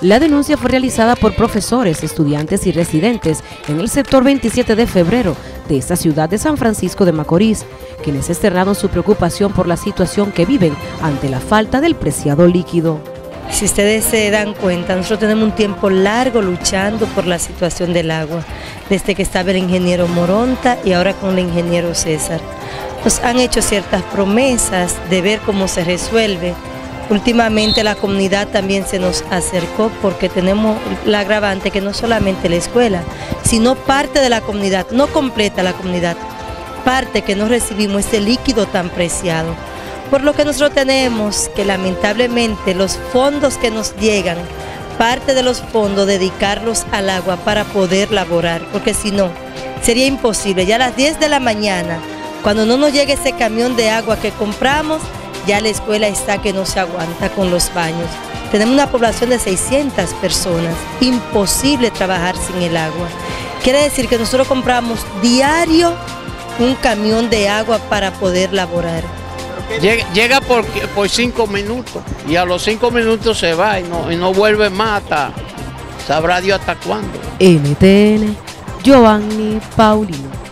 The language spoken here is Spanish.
La denuncia fue realizada por profesores, estudiantes y residentes en el sector 27 de febrero de esta ciudad de San Francisco de Macorís, quienes externaron su preocupación por la situación que viven ante la falta del preciado líquido. Si ustedes se dan cuenta, nosotros tenemos un tiempo largo luchando por la situación del agua, desde que estaba el ingeniero Moronta y ahora con el ingeniero César. Nos han hecho ciertas promesas de ver cómo se resuelve, Últimamente la comunidad también se nos acercó porque tenemos la agravante que no solamente la escuela, sino parte de la comunidad, no completa la comunidad, parte que no recibimos este líquido tan preciado. Por lo que nosotros tenemos que lamentablemente los fondos que nos llegan, parte de los fondos dedicarlos al agua para poder laborar, porque si no, sería imposible. Ya a las 10 de la mañana, cuando no nos llegue ese camión de agua que compramos, ya la escuela está que no se aguanta con los baños. Tenemos una población de 600 personas, imposible trabajar sin el agua. Quiere decir que nosotros compramos diario un camión de agua para poder laborar. Llega, por, por, cinco minutos y a los cinco minutos se va y no, y no vuelve más hasta, sabrá Dios hasta cuándo. NTN, Giovanni Paulino.